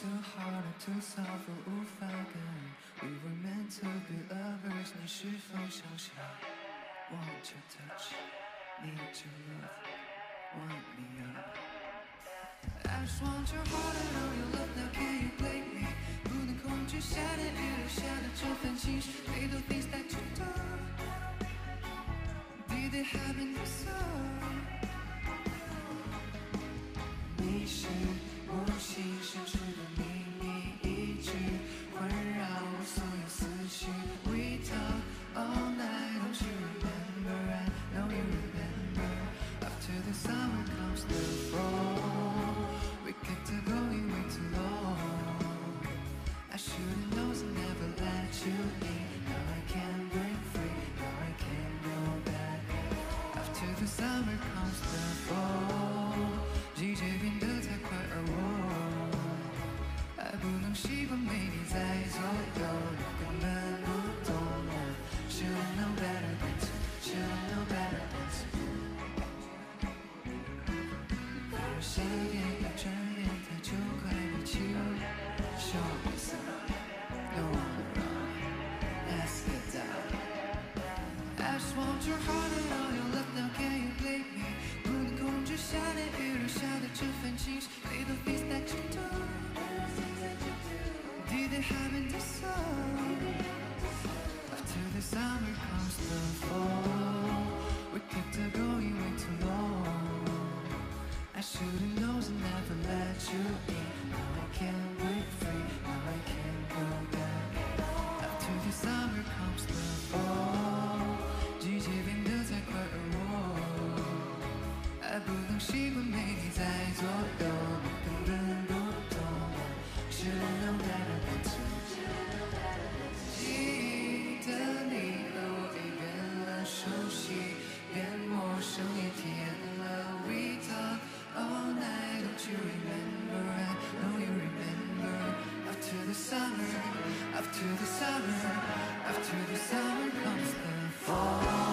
too hard to solve 无法跟 We were meant to be lovers 你是否相信 Want your touch Need your love Want me up I just want your heart and all your love Now can you blame me 不 能控制下的雨留下的这份情绪 Little things that you do Did it happen so I should've known to never let you in. Now I can break free, now I can go back. After the summer comes the fall 뒤집힌 Should've known better than to Should've known better than to summer comes the fall 习惯没你在左右，你根本不懂我。Should know better than to。记得你和我已变了，熟悉变陌生，也体验了。We talk all night, don't you remember? I know you remember. After the summer, after the summer, after the summer comes the fall.